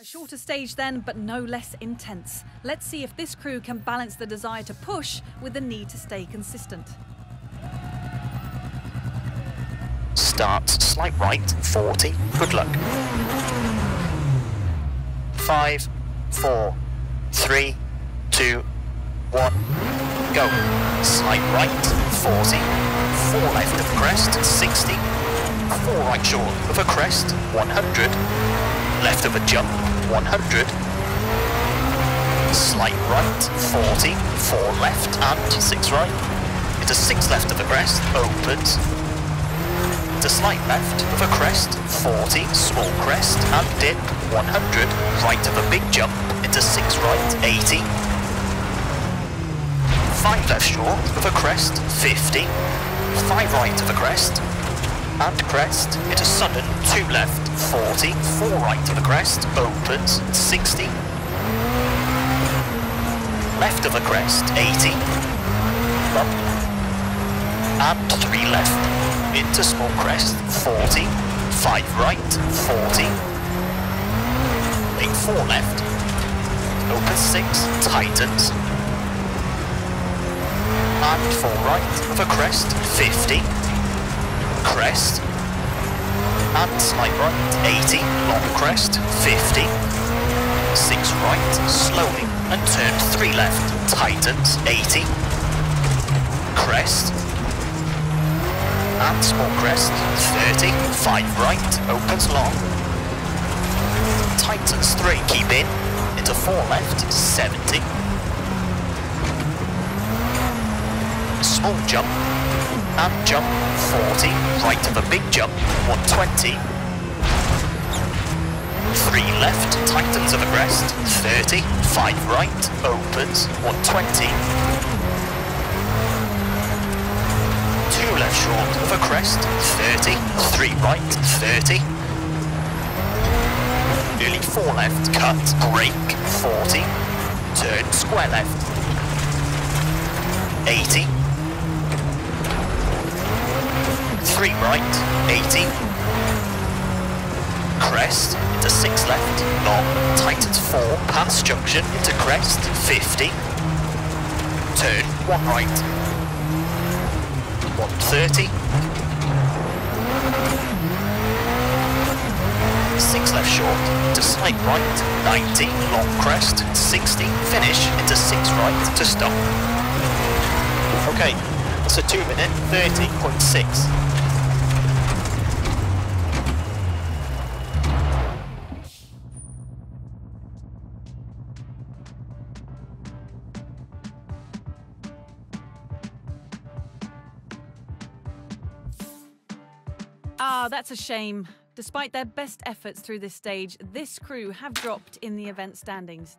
A shorter stage then, but no less intense. Let's see if this crew can balance the desire to push with the need to stay consistent. Start slight right, 40. Good luck. Five, four, three, two, one, go. Slight right, 40. Four left of crest, 60. Four right short of a crest, 100. Left of a jump, 100. Slight right, 40. Four left and six right. Into six left of a crest, opens. To slight left of a crest, 40. Small crest and dip, 100. Right of a big jump into six right, 80. Five left short of a crest, 50. Five right of a crest, and crest into sudden, two left, 40. Four right of the crest, opens, 60. Left of the crest, 80. Bump. And three left. Into small crest, 40. Five right, 40. Lane four left. Open six, tightens. And four right of a crest, 50. Crest. And slight right, 80. Long crest, 50. Six right, slowly, and turn three left, tightens, 80. Crest. And small crest, 30. Five right, opens long. Tightens three, keep in. Into four left, 70. Small jump, and jump 40, right of a big jump 120. 3 left, tightens of a crest 30, 5 right, opens 120. 2 left short of a crest 30, 3 right 30. Nearly 4 left, cut, brake 40. Turn square left 80. Three right, 80. Crest, into six left, long, tightens four, pass junction, into crest, 50. Turn, one right. 130. Six left short, to slight right, 90, long crest, 60, finish, into six right, to stop. Okay, that's a two minute, 30.6. Ah, that's a shame. Despite their best efforts through this stage, this crew have dropped in the event standings.